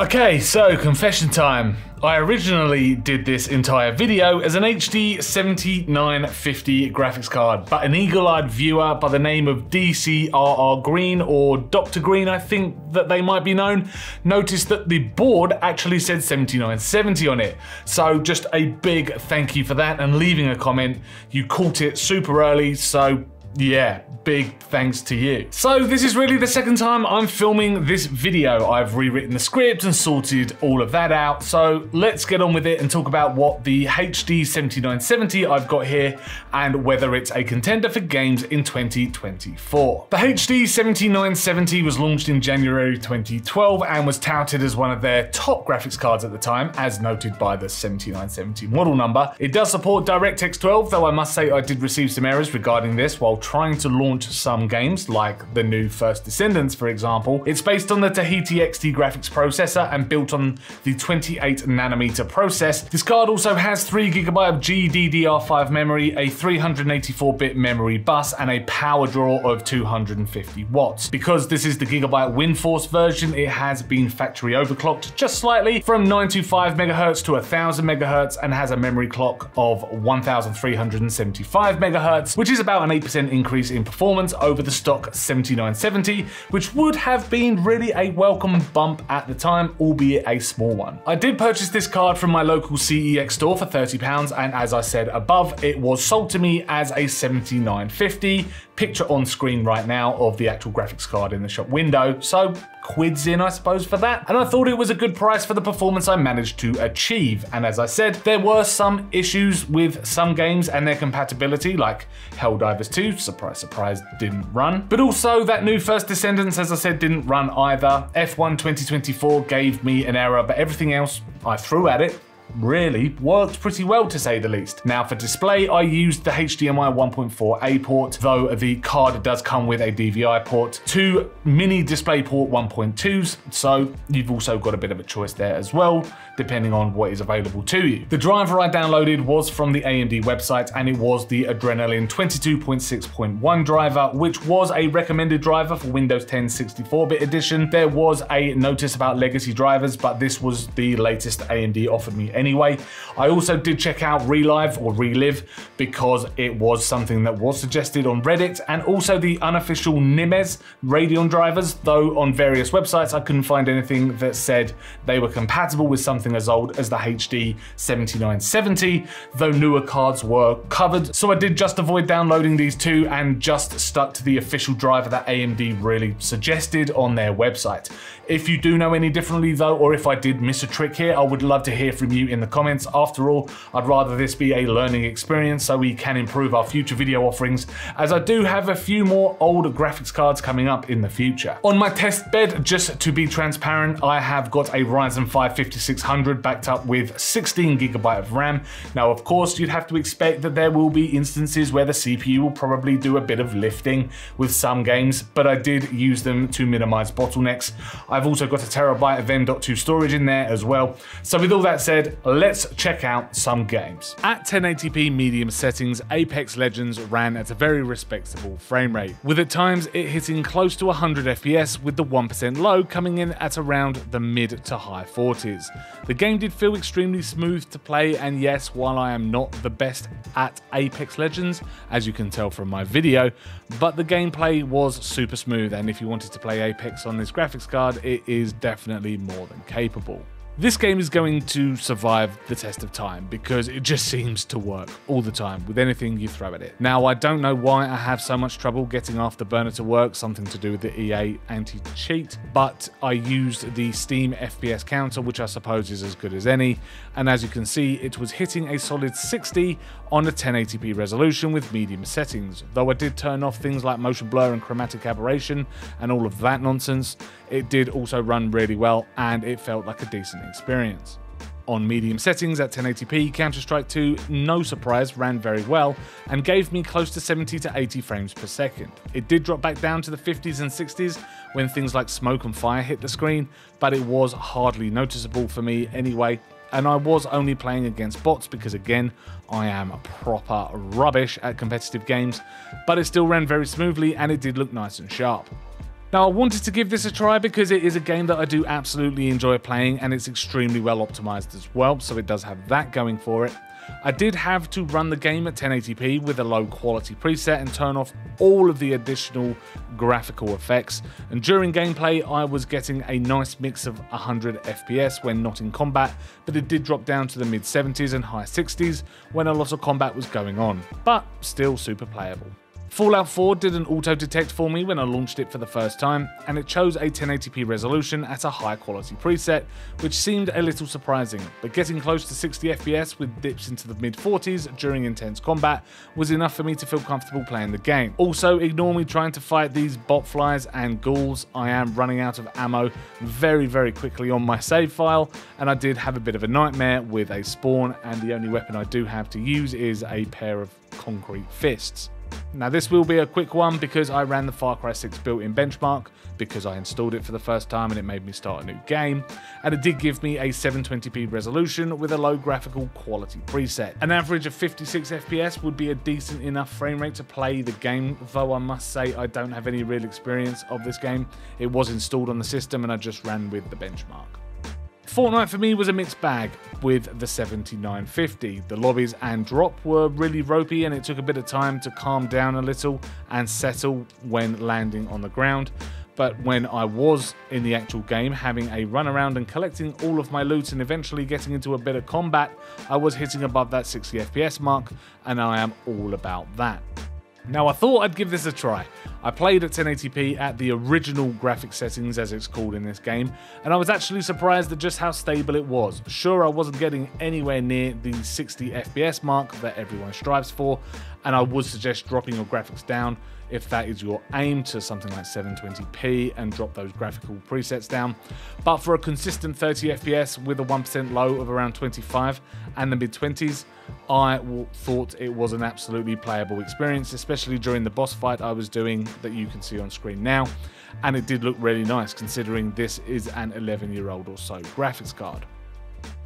Okay, so confession time. I originally did this entire video as an HD 7950 graphics card, but an eagle-eyed viewer by the name of DCRR Green or Dr. Green, I think that they might be known, noticed that the board actually said 7970 on it. So just a big thank you for that and leaving a comment. You caught it super early, so yeah, big thanks to you. So this is really the second time I'm filming this video. I've rewritten the script and sorted all of that out. So let's get on with it and talk about what the HD 7970 I've got here and whether it's a contender for games in 2024. The HD 7970 was launched in January 2012 and was touted as one of their top graphics cards at the time, as noted by the 7970 model number. It does support DirectX 12, though I must say I did receive some errors regarding this while trying to launch some games, like the new First Descendants, for example. It's based on the Tahiti XT graphics processor and built on the 28 nanometer process. This card also has 3GB of GDDR5 memory, a 384-bit memory bus, and a power draw of 250 watts. Because this is the Gigabyte WindForce version, it has been factory overclocked just slightly from 925 MHz to 1000 MHz and has a memory clock of 1375 MHz, which is about an 8% increase in performance over the stock 7970, which would have been really a welcome bump at the time, albeit a small one. I did purchase this card from my local CEX store for £30, and as I said above, it was sold to me as a 7950, picture on screen right now of the actual graphics card in the shop window, so quids in, I suppose, for that. And I thought it was a good price for the performance I managed to achieve. And as I said, there were some issues with some games and their compatibility, like Helldivers 2, surprise, surprise, didn't run. But also that new First Descendants, as I said, didn't run either. F1 2024 gave me an error, but everything else I threw at it really worked pretty well to say the least. Now for display, I used the HDMI 1.4A port, though the card does come with a DVI port, two mini DisplayPort 1.2s, so you've also got a bit of a choice there as well, depending on what is available to you. The driver I downloaded was from the AMD website and it was the Adrenalin 22.6.1 driver, which was a recommended driver for Windows 10 64-bit edition. There was a notice about legacy drivers, but this was the latest AMD offered me anyway. I also did check out Relive or Relive because it was something that was suggested on Reddit and also the unofficial NimeZ Radeon drivers, though on various websites I couldn't find anything that said they were compatible with something as old as the HD 7970, though newer cards were covered. So I did just avoid downloading these two and just stuck to the official driver that AMD really suggested on their website. If you do know any differently though, or if I did miss a trick here, I would love to hear from you in the comments. After all, I'd rather this be a learning experience so we can improve our future video offerings, as I do have a few more old graphics cards coming up in the future. On my test bed, just to be transparent, I have got a Ryzen 5 5600 backed up with 16 gigabyte of RAM. Now, of course, you'd have to expect that there will be instances where the CPU will probably do a bit of lifting with some games, but I did use them to minimize bottlenecks. I've also got a terabyte of M.2 storage in there as well. So with all that said, let's check out some games. At 1080p medium settings, Apex Legends ran at a very respectable frame rate, with at times it hitting close to 100 FPS with the 1% low coming in at around the mid to high 40s. The game did feel extremely smooth to play and yes, while I am not the best at Apex Legends, as you can tell from my video, but the gameplay was super smooth and if you wanted to play Apex on this graphics card, it is definitely more than capable. This game is going to survive the test of time because it just seems to work all the time with anything you throw at it. Now, I don't know why I have so much trouble getting Afterburner to work, something to do with the EA anti-cheat, but I used the Steam FPS counter, which I suppose is as good as any, and as you can see, it was hitting a solid 60 on a 1080p resolution with medium settings, though I did turn off things like motion blur and chromatic aberration and all of that nonsense, it did also run really well and it felt like a decent experience. On medium settings at 1080p, Counter-Strike 2, no surprise, ran very well and gave me close to 70 to 80 frames per second. It did drop back down to the 50s and 60s when things like smoke and fire hit the screen, but it was hardly noticeable for me anyway, and I was only playing against bots because again, I am proper rubbish at competitive games, but it still ran very smoothly and it did look nice and sharp. Now, I wanted to give this a try because it is a game that I do absolutely enjoy playing and it's extremely well optimized as well, so it does have that going for it. I did have to run the game at 1080p with a low quality preset and turn off all of the additional graphical effects. And during gameplay, I was getting a nice mix of 100 FPS when not in combat, but it did drop down to the mid 70s and high 60s when a lot of combat was going on, but still super playable. Fallout 4 did an auto detect for me when I launched it for the first time, and it chose a 1080p resolution at a high quality preset, which seemed a little surprising, but getting close to 60 FPS with dips into the mid 40s during intense combat was enough for me to feel comfortable playing the game. Also, ignore me trying to fight these botflies and ghouls, I am running out of ammo very very quickly on my save file, and I did have a bit of a nightmare with a spawn, and the only weapon I do have to use is a pair of concrete fists. Now this will be a quick one because I ran the Far Cry 6 built-in benchmark because I installed it for the first time and it made me start a new game and it did give me a 720p resolution with a low graphical quality preset. An average of 56 FPS would be a decent enough frame rate to play the game though I must say I don't have any real experience of this game. It was installed on the system and I just ran with the benchmark. Fortnite for me was a mixed bag with the 7950. The lobbies and drop were really ropey and it took a bit of time to calm down a little and settle when landing on the ground. But when I was in the actual game, having a run around and collecting all of my loot and eventually getting into a bit of combat, I was hitting above that 60 FPS mark, and I am all about that. Now I thought I'd give this a try. I played at 1080p at the original graphic settings as it's called in this game, and I was actually surprised at just how stable it was. Sure, I wasn't getting anywhere near the 60 FPS mark that everyone strives for, and I would suggest dropping your graphics down if that is your aim to something like 720p and drop those graphical presets down. But for a consistent 30 FPS with a 1% low of around 25 and the mid 20s, I thought it was an absolutely playable experience, especially during the boss fight I was doing that you can see on screen now. And it did look really nice considering this is an 11 year old or so graphics card.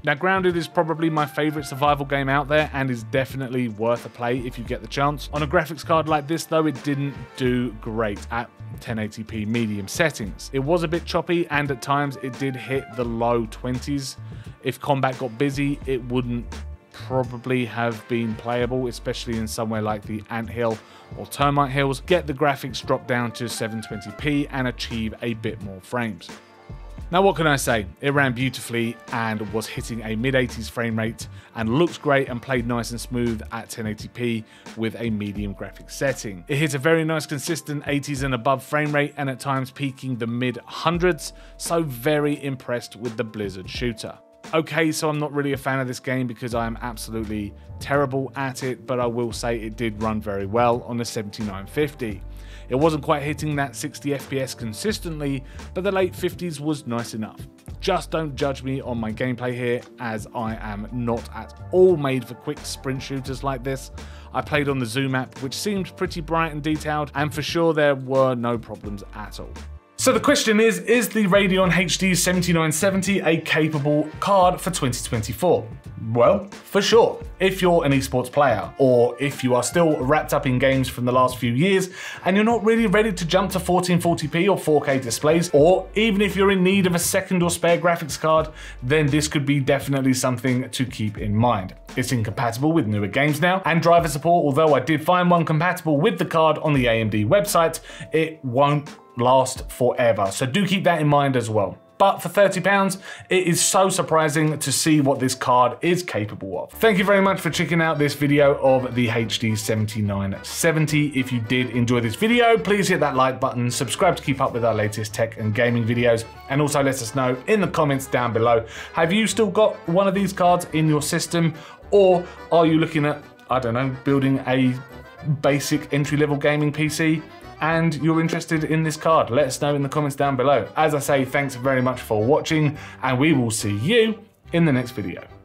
Now, Grounded is probably my favourite survival game out there and is definitely worth a play if you get the chance. On a graphics card like this, though, it didn't do great at 1080p medium settings. It was a bit choppy and at times it did hit the low 20s. If combat got busy, it wouldn't probably have been playable, especially in somewhere like the Ant Hill or Termite Hills. Get the graphics dropped down to 720p and achieve a bit more frames. Now what can I say? It ran beautifully and was hitting a mid 80s frame rate and looked great and played nice and smooth at 1080p with a medium graphics setting. It hit a very nice consistent 80s and above frame rate and at times peaking the mid hundreds, so very impressed with the Blizzard shooter. Okay, so I'm not really a fan of this game because I am absolutely terrible at it, but I will say it did run very well on the 7950. It wasn't quite hitting that 60 FPS consistently, but the late 50s was nice enough. Just don't judge me on my gameplay here, as I am not at all made for quick sprint shooters like this. I played on the Zoo map, which seemed pretty bright and detailed, and for sure there were no problems at all. So the question is, is the Radeon HD 7970 a capable card for 2024? Well, for sure, if you're an esports player, or if you are still wrapped up in games from the last few years and you're not really ready to jump to 1440p or 4K displays, or even if you're in need of a second or spare graphics card, then this could be definitely something to keep in mind. It's incompatible with newer games now, and driver support, although I did find one compatible with the card on the AMD website, it won't last forever. So do keep that in mind as well. But for £30, it is so surprising to see what this card is capable of. Thank you very much for checking out this video of the HD 7970. If you did enjoy this video, please hit that like button, subscribe to keep up with our latest tech and gaming videos, and also let us know in the comments down below, have you still got one of these cards in your system, or are you looking at, I don't know, building a basic entry-level gaming PC? And you're interested in this card, let us know in the comments down below. As I say, thanks very much for watching, and we will see you in the next video.